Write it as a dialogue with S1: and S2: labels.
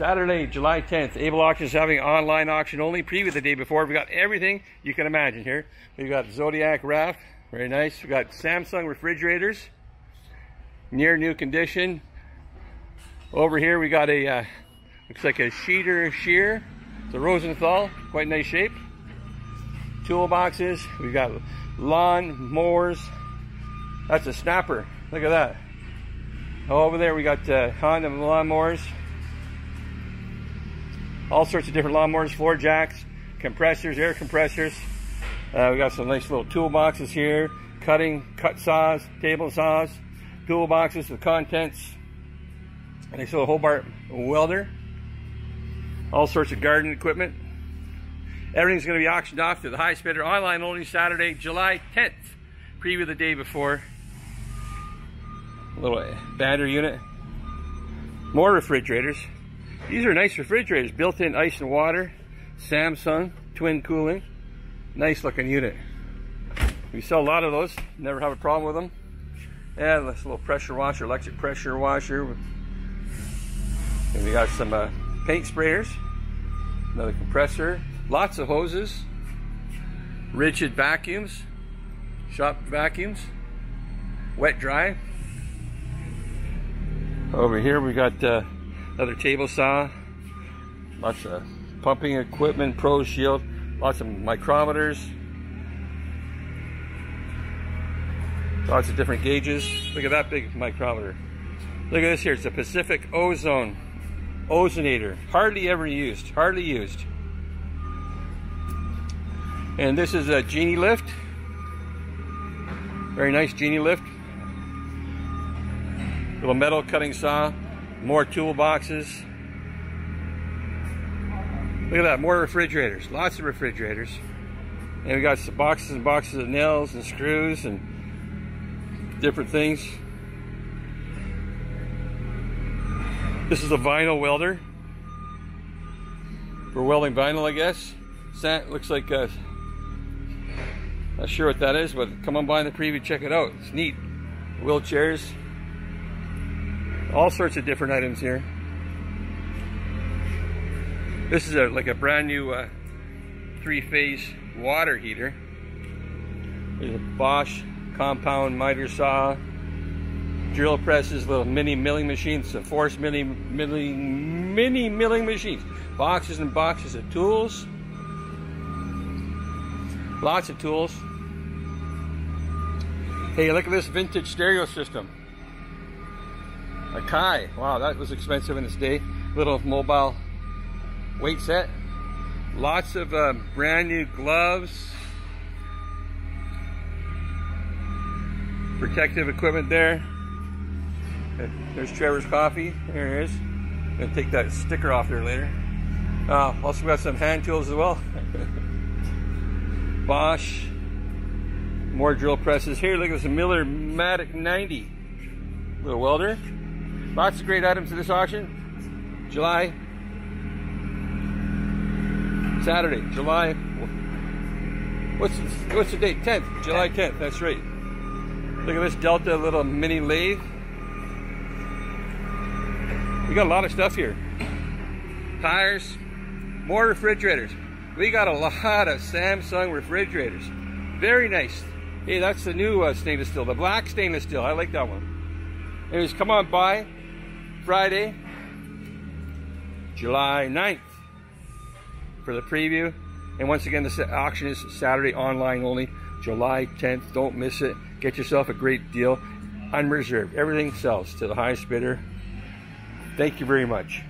S1: Saturday, July 10th, Able Auctions having online auction only. Preview the day before. We've got everything you can imagine here. We've got Zodiac Raft, very nice. We've got Samsung refrigerators, near new condition. Over here we got a, uh, looks like a Sheeter Shear. It's a Rosenthal, quite nice shape. Toolboxes, we've got lawn mowers. That's a snapper, look at that. Over there we got uh, Honda lawnmowers all sorts of different lawnmowers, floor jacks, compressors, air compressors. Uh, we got some nice little toolboxes here, cutting, cut saws, table saws, toolboxes with contents. Nice little Hobart welder. All sorts of garden equipment. Everything's going to be auctioned off to the High Spidder online only Saturday, July 10th. Preview the day before. A little battery unit. More refrigerators. These are nice refrigerators, built-in ice and water, Samsung, twin cooling. Nice looking unit. We sell a lot of those, never have a problem with them. And this little pressure washer, electric pressure washer. And we got some uh, paint sprayers, another compressor, lots of hoses, Ridgid vacuums, shop vacuums, wet dry. Over here we got uh, another table saw, lots of pumping equipment, Pro Shield, lots of micrometers, lots of different gauges. Look at that big micrometer. Look at this here, it's a Pacific Ozone Ozonator, hardly ever used, hardly used. And this is a Genie lift, very nice Genie lift. Little metal cutting saw, more toolboxes. Look at that, more refrigerators, lots of refrigerators. And we got some boxes and boxes of nails and screws and different things. This is a vinyl welder for welding vinyl, I guess. That looks like, a, uh, not sure what that is, but come on by in the preview, check it out. It's neat. Wheelchairs, all sorts of different items here. This is a, like a brand new uh, three-phase water heater. There's a Bosch compound miter saw, drill presses, little mini milling machines, some force mini mini, mini milling machines, boxes and boxes of tools, lots of tools. Hey, look at this vintage stereo system. Akai. Wow, that was expensive in its day. Little mobile weight set. Lots of uh, brand new gloves. Protective equipment there. There's Trevor's coffee. There it is. Gonna take that sticker off there later. Uh, also got some hand tools as well. Bosch. More drill presses. Here, look at this Millermatic 90. Little welder. Lots of great items in this auction. July, Saturday, July, what's the, what's the date? 10th, July 10th, that's right. Look at this Delta little mini lathe. We got a lot of stuff here. Tires, more refrigerators. We got a lot of Samsung refrigerators. Very nice. Hey, that's the new uh, stainless steel, the black stainless steel. I like that one. Anyways, come on by. Friday, July 9th for the preview. And once again, the auction is Saturday online only, July 10th. Don't miss it. Get yourself a great deal. Unreserved. Everything sells to the highest bidder. Thank you very much.